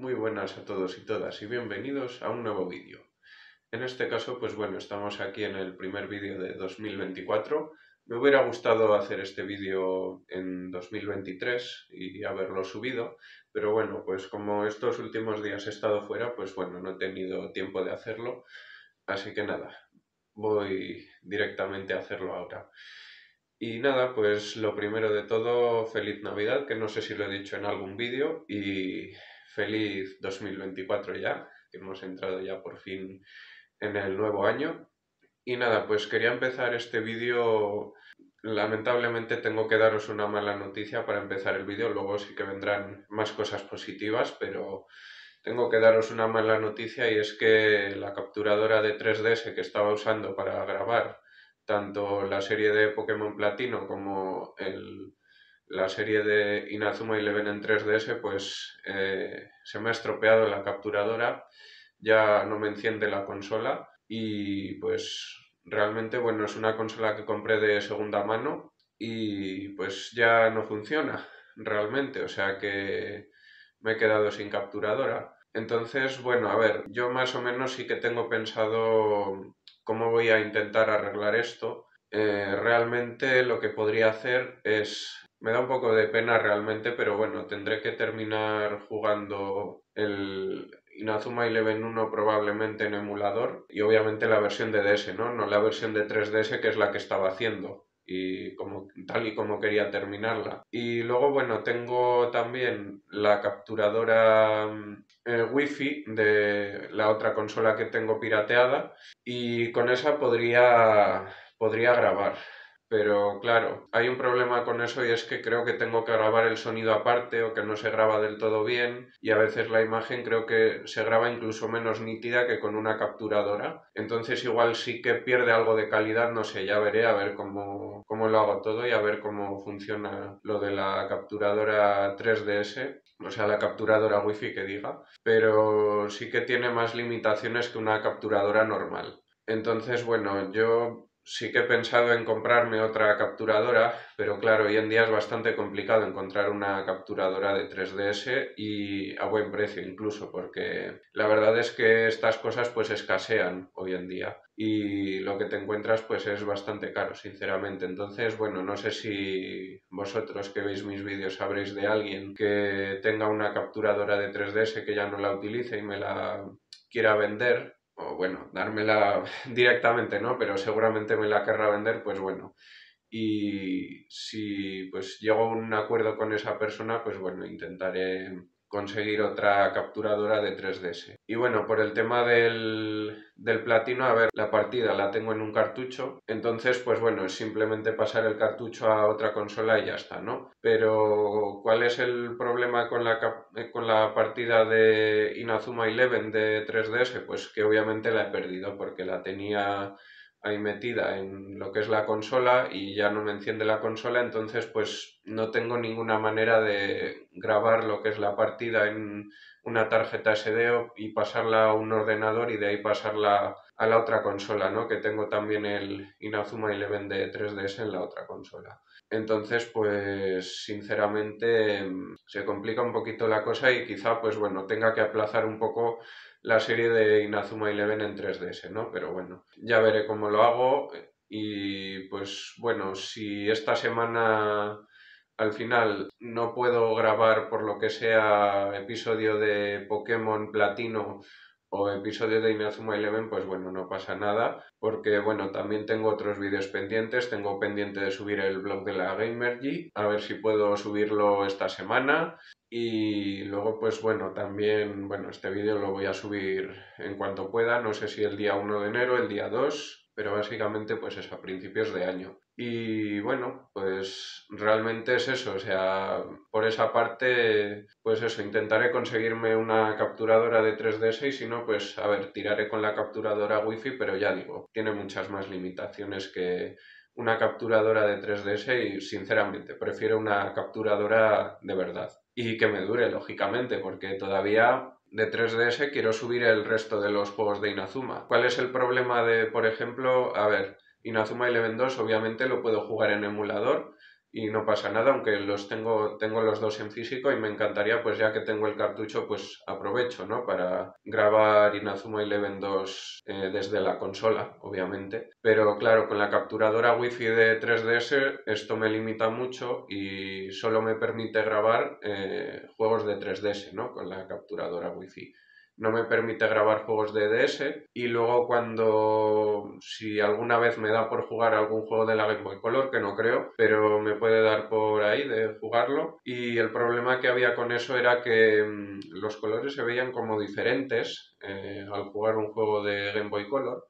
Muy buenas a todos y todas y bienvenidos a un nuevo vídeo. En este caso, pues bueno, estamos aquí en el primer vídeo de 2024. Me hubiera gustado hacer este vídeo en 2023 y haberlo subido, pero bueno, pues como estos últimos días he estado fuera, pues bueno, no he tenido tiempo de hacerlo, así que nada, voy directamente a hacerlo ahora. Y nada, pues lo primero de todo, feliz Navidad, que no sé si lo he dicho en algún vídeo, y feliz 2024 ya, que hemos entrado ya por fin en el nuevo año. Y nada, pues quería empezar este vídeo, lamentablemente tengo que daros una mala noticia para empezar el vídeo, luego sí que vendrán más cosas positivas, pero tengo que daros una mala noticia y es que la capturadora de 3DS que estaba usando para grabar tanto la serie de Pokémon Platino como el, la serie de Inazuma Eleven en 3DS, pues eh, se me ha estropeado la capturadora, ya no me enciende la consola y pues realmente, bueno, es una consola que compré de segunda mano y pues ya no funciona realmente, o sea que me he quedado sin capturadora. Entonces, bueno, a ver, yo más o menos sí que tengo pensado cómo voy a intentar arreglar esto. Eh, realmente lo que podría hacer es me da un poco de pena realmente, pero bueno, tendré que terminar jugando el Inazuma Eleven 1 probablemente en emulador y obviamente la versión de DS, ¿no? No la versión de 3DS que es la que estaba haciendo y como tal y como quería terminarla. Y luego, bueno, tengo también la capturadora eh, Wi-Fi de la otra consola que tengo pirateada y con esa podría, podría grabar. Pero claro, hay un problema con eso y es que creo que tengo que grabar el sonido aparte o que no se graba del todo bien y a veces la imagen creo que se graba incluso menos nítida que con una capturadora. Entonces igual sí que pierde algo de calidad, no sé, ya veré a ver cómo, cómo lo hago todo y a ver cómo funciona lo de la capturadora 3DS o sea, la capturadora wifi que diga, pero sí que tiene más limitaciones que una capturadora normal. Entonces, bueno, yo sí que he pensado en comprarme otra capturadora, pero claro, hoy en día es bastante complicado encontrar una capturadora de 3DS y a buen precio incluso, porque la verdad es que estas cosas pues escasean hoy en día y lo que te encuentras pues es bastante caro, sinceramente. Entonces, bueno, no sé si vosotros que veis mis vídeos sabréis de alguien que tenga una capturadora de 3DS que ya no la utilice y me la quiera vender bueno, dármela directamente, ¿no? Pero seguramente me la querrá vender, pues bueno. Y si pues llego a un acuerdo con esa persona, pues bueno, intentaré conseguir otra capturadora de 3DS. Y bueno, por el tema del, del, platino, a ver, la partida la tengo en un cartucho, entonces pues bueno, es simplemente pasar el cartucho a otra consola y ya está, ¿no? Pero ¿cuál es el problema con la, eh, con la partida de Inazuma Eleven de 3DS? Pues que obviamente la he perdido porque la tenía ahí metida en lo que es la consola y ya no me enciende la consola, entonces pues no tengo ninguna manera de grabar lo que es la partida en una tarjeta SD y pasarla a un ordenador y de ahí pasarla a la otra consola, ¿no? Que tengo también el Inazuma Eleven de 3DS en la otra consola. Entonces, pues sinceramente se complica un poquito la cosa y quizá, pues bueno, tenga que aplazar un poco la serie de Inazuma Eleven en 3DS, ¿no? Pero bueno, ya veré cómo lo hago y pues bueno, si esta semana al final no puedo grabar por lo que sea episodio de Pokémon Platino o episodio de Inazuma Eleven, pues bueno, no pasa nada, porque bueno, también tengo otros vídeos pendientes, tengo pendiente de subir el blog de la Gamergy, a ver si puedo subirlo esta semana, y luego pues bueno, también, bueno, este vídeo lo voy a subir en cuanto pueda, no sé si el día 1 de enero, el día 2, pero básicamente pues es a principios de año. Y bueno, pues realmente es eso, o sea, por esa parte, pues eso, intentaré conseguirme una capturadora de 3DS y si no, pues a ver, tiraré con la capturadora Wi-Fi, pero ya digo, tiene muchas más limitaciones que una capturadora de 3DS y sinceramente prefiero una capturadora de verdad y que me dure, lógicamente, porque todavía de 3DS quiero subir el resto de los juegos de Inazuma. ¿Cuál es el problema de, por ejemplo, a ver, Inazuma Eleven 2 obviamente lo puedo jugar en emulador, y no pasa nada, aunque los tengo, tengo los dos en físico y me encantaría, pues ya que tengo el cartucho, pues aprovecho, ¿no? Para grabar Inazuma Eleven 2 eh, desde la consola, obviamente. Pero claro, con la capturadora Wi-Fi de 3DS esto me limita mucho y solo me permite grabar eh, juegos de 3DS, ¿no? Con la capturadora Wi-Fi no me permite grabar juegos de DS y luego cuando si alguna vez me da por jugar algún juego de la Game Boy Color, que no creo, pero me puede dar por ahí de jugarlo. Y el problema que había con eso era que mm, los colores se veían como diferentes eh, al jugar un juego de Game Boy Color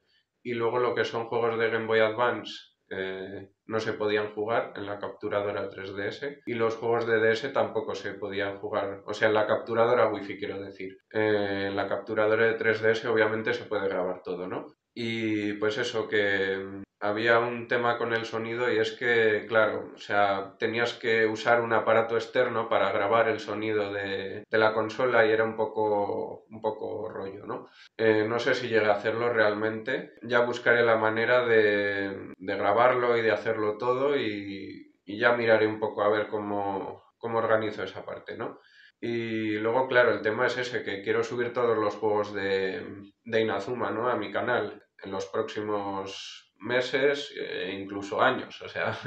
y luego lo que son juegos de Game Boy Advance eh, no se podían jugar en la capturadora 3DS y los juegos de DS tampoco se podían jugar, o sea, en la capturadora Wi-Fi quiero decir. Eh, en la capturadora de 3DS obviamente se puede grabar todo, ¿no? Y pues eso, que había un tema con el sonido y es que, claro, o sea, tenías que usar un aparato externo para grabar el sonido de, la consola y era un poco, un poco rollo, ¿no? Eh, no sé si llegué a hacerlo realmente. Ya buscaré la manera de, grabarlo y de hacerlo todo y, ya miraré un poco a ver cómo, cómo organizo esa parte, ¿no? Y luego, claro, el tema es ese, que quiero subir todos los juegos de, de Inazuma, ¿no? A mi canal en los próximos meses e incluso años. O sea,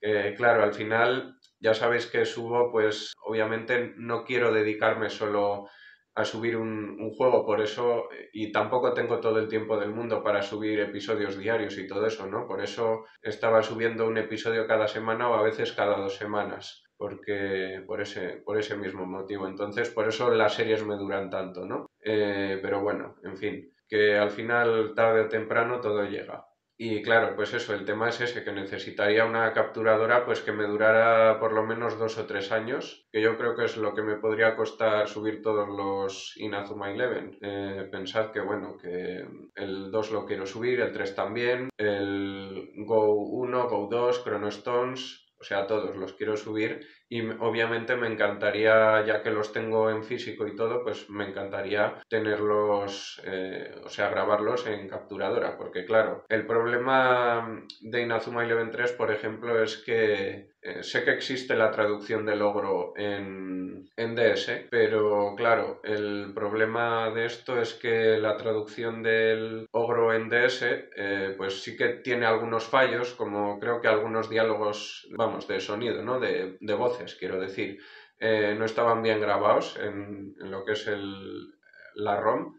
claro, al final ya sabéis que subo, pues obviamente no quiero dedicarme solo a subir un, juego, por eso, y tampoco tengo todo el tiempo del mundo para subir episodios diarios y todo eso, ¿no? Por eso estaba subiendo un episodio cada semana o a veces cada dos semanas, porque por ese, por ese mismo motivo. Entonces, por eso las series me duran tanto, ¿no? Eh, pero bueno, en fin, que al final, tarde o temprano, todo llega. Y claro, pues eso, el tema es ese, que necesitaría una capturadora pues que me durara por lo menos dos o tres años, que yo creo que es lo que me podría costar subir todos los Inazuma Eleven. Eh, pensad que bueno, que el 2 lo quiero subir, el 3 también, el Go 1, Go 2, Chrono Stones, o sea, todos los quiero subir y obviamente me encantaría, ya que los tengo en físico y todo, pues me encantaría tenerlos, eh, o sea, grabarlos en capturadora, porque claro, el problema de Inazuma Eleven 3, por ejemplo, es que eh, sé que existe la traducción del logro en, en, DS, pero claro, el problema de esto es que la traducción del ogro en DS, eh, pues sí que tiene algunos fallos, como creo que algunos diálogos, vamos, de sonido, ¿no? De, de voces, quiero decir, eh, no estaban bien grabados en, lo que es el, la ROM.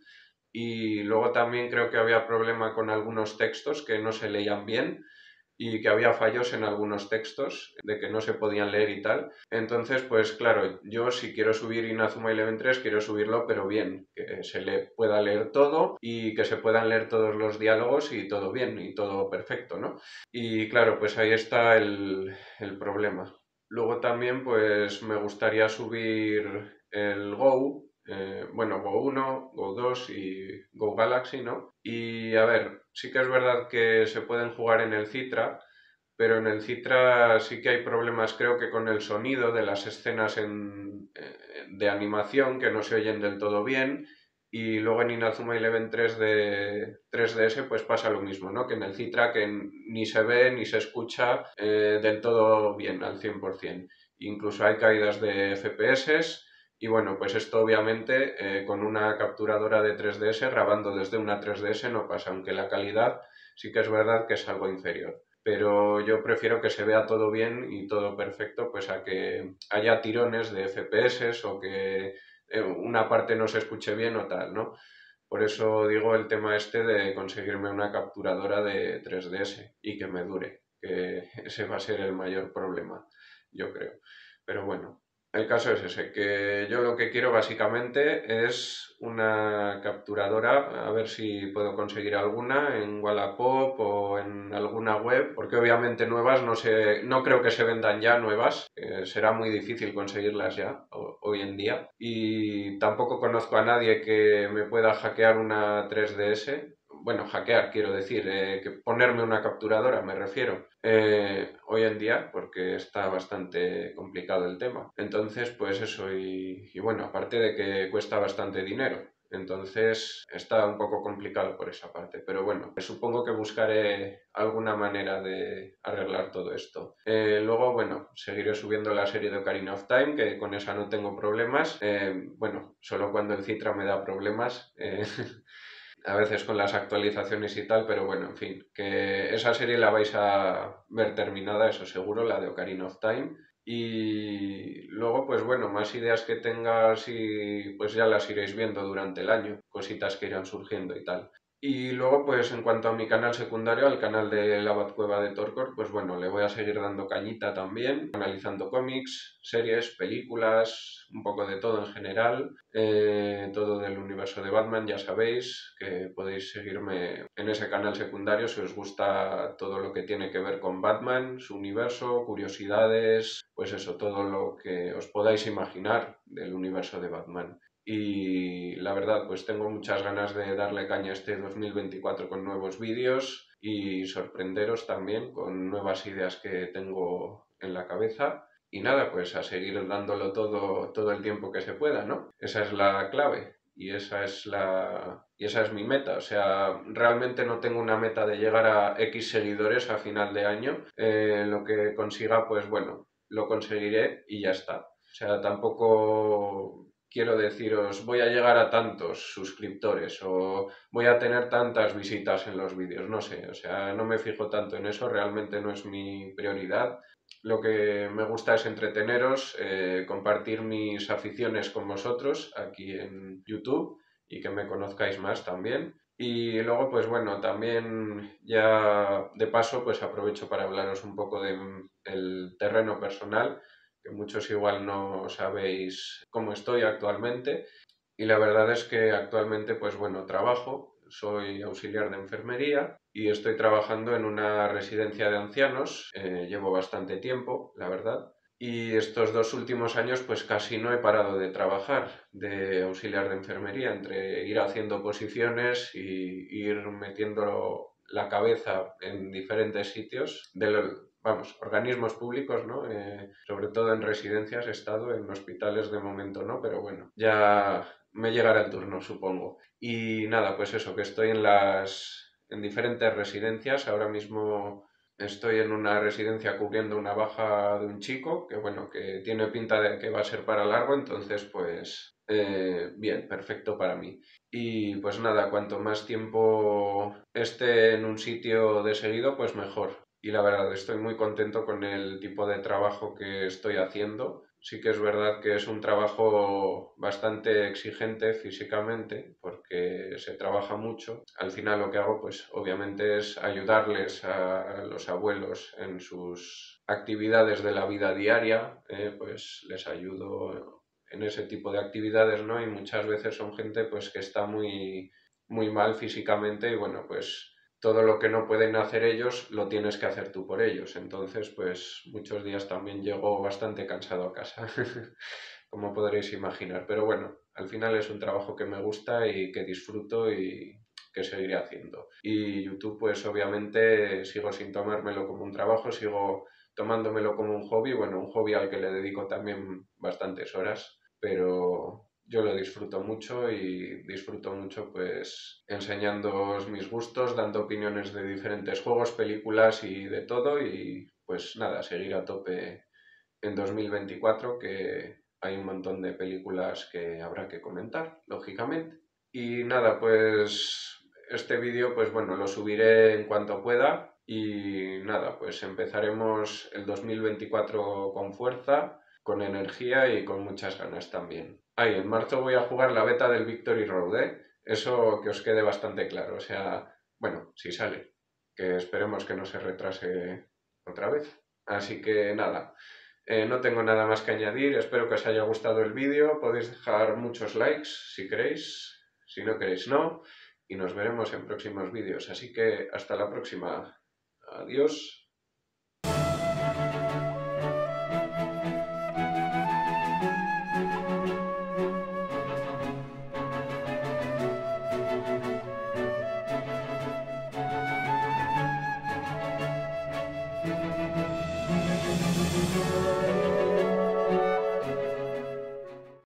Y luego también creo que había problema con algunos textos que no se leían bien y que había fallos en algunos textos de que no se podían leer y tal. Entonces, pues claro, yo si quiero subir Inazuma Eleven 3, quiero subirlo, pero bien, que se le pueda leer todo y que se puedan leer todos los diálogos y todo bien y todo perfecto, ¿no? Y claro, pues ahí está el problema. Luego también, pues me gustaría subir el Go, eh, bueno, Go 1, Go 2 y Go Galaxy, ¿no? Y a ver, sí que es verdad que se pueden jugar en el Citra, pero en el Citra sí que hay problemas, creo que con el sonido de las escenas en, eh, de animación que no se oyen del todo bien. Y luego en Inazuma Eleven 3 de 3DS pues pasa lo mismo, ¿no? Que en el Citra que ni se ve ni se escucha eh, del todo bien al 100%. Incluso hay caídas de FPS y bueno, pues esto obviamente eh, con una capturadora de 3DS grabando desde una 3DS no pasa, aunque la calidad sí que es verdad que es algo inferior. Pero yo prefiero que se vea todo bien y todo perfecto, pues a que haya tirones de FPS o que una parte no se escuche bien o tal, ¿no? Por eso digo el tema este de conseguirme una capturadora de 3DS y que me dure, que ese va a ser el mayor problema, yo creo. Pero bueno, el caso es ese, que yo lo que quiero básicamente es una capturadora, a ver si puedo conseguir alguna en Wallapop o en alguna web, porque obviamente nuevas no sé, no creo que se vendan ya nuevas, será muy difícil conseguirlas ya hoy en día. Y tampoco conozco a nadie que me pueda hackear una 3DS, bueno, hackear quiero decir, eh, que ponerme una capturadora, me refiero, eh, hoy en día, porque está bastante complicado el tema. Entonces, pues eso, y, bueno, aparte de que cuesta bastante dinero. Entonces está un poco complicado por esa parte. Pero bueno, supongo que buscaré alguna manera de arreglar todo esto. Eh, luego, bueno, seguiré subiendo la serie de Ocarina of Time, que con esa no tengo problemas. Eh, bueno, solo cuando el Citra me da problemas. Eh, a veces con las actualizaciones y tal, pero bueno, en fin, que esa serie la vais a ver terminada, eso seguro, la de Ocarina of Time. Y luego, pues bueno, más ideas que tengas y pues ya las iréis viendo durante el año, cositas que irán surgiendo y tal. Y luego, pues en cuanto a mi canal secundario, al canal de la Batcueva de Torcor, pues bueno, le voy a seguir dando cañita también, analizando cómics, series, películas, un poco de todo en general, eh, todo del universo de Batman, ya sabéis que podéis seguirme en ese canal secundario si os gusta todo lo que tiene que ver con Batman, su universo, curiosidades, pues eso, todo lo que os podáis imaginar del universo de Batman y la verdad pues tengo muchas ganas de darle caña este 2024 con nuevos vídeos y sorprenderos también con nuevas ideas que tengo en la cabeza. Y nada pues a seguir dándolo todo todo el tiempo que se pueda no esa es la clave y esa es la y esa es mi meta. O sea realmente no tengo una meta de llegar a x seguidores a final de año. Eh, lo que consiga pues bueno lo conseguiré y ya está. O sea tampoco quiero deciros, voy a llegar a tantos suscriptores o voy a tener tantas visitas en los vídeos, no sé, o sea, no me fijo tanto en eso, realmente no es mi prioridad. Lo que me gusta es entreteneros, eh, compartir mis aficiones con vosotros aquí en YouTube y que me conozcáis más también. Y luego, pues bueno, también ya de paso, pues aprovecho para hablaros un poco del terreno personal que muchos igual no sabéis cómo estoy actualmente. Y la verdad es que actualmente, pues bueno, trabajo, soy auxiliar de enfermería y estoy trabajando en una residencia de ancianos. Eh, llevo bastante tiempo, la verdad. Y estos dos últimos años pues casi no he parado de trabajar de auxiliar de enfermería, entre ir haciendo posiciones y ir metiendo la cabeza en diferentes sitios del, vamos, organismos públicos, ¿no? Eh, sobre todo en residencias he estado, en hospitales de momento no, pero bueno, ya me llegará el turno, supongo. Y nada, pues eso, que estoy en las, en diferentes residencias, ahora mismo estoy en una residencia cubriendo una baja de un chico, que bueno, que tiene pinta de que va a ser para largo, entonces pues eh, bien, perfecto para mí. Y pues nada, cuanto más tiempo esté en un sitio de seguido, pues mejor y la verdad estoy muy contento con el tipo de trabajo que estoy haciendo. Sí que es verdad que es un trabajo bastante exigente físicamente porque se trabaja mucho. Al final lo que hago pues obviamente es ayudarles a los abuelos en sus actividades de la vida diaria, eh, pues les ayudo en ese tipo de actividades, ¿no? Y muchas veces son gente pues que está muy, muy mal físicamente y bueno, pues todo lo que no pueden hacer ellos lo tienes que hacer tú por ellos. Entonces, pues muchos días también llego bastante cansado a casa, como podréis imaginar. Pero bueno, al final es un trabajo que me gusta y que disfruto y que seguiré haciendo. Y YouTube, pues obviamente sigo sin tomármelo como un trabajo, sigo tomándomelo como un hobby, bueno, un hobby al que le dedico también bastantes horas, pero yo lo disfruto mucho y disfruto mucho pues enseñándoos mis gustos, dando opiniones de diferentes juegos, películas y de todo y pues nada, seguir a tope en 2024 que hay un montón de películas que habrá que comentar, lógicamente. Y nada, pues este vídeo pues bueno, lo subiré en cuanto pueda y nada, pues empezaremos el 2024 con fuerza, con energía y con muchas ganas también. Ay, en marzo voy a jugar la beta del Victory Road, ¿eh? Eso que os quede bastante claro. O sea, bueno, si sale, que esperemos que no se retrase otra vez. Así que nada, eh, no tengo nada más que añadir. Espero que os haya gustado el vídeo. Podéis dejar muchos likes si queréis. Si no queréis, no. Y nos veremos en próximos vídeos. Así que hasta la próxima. Adiós.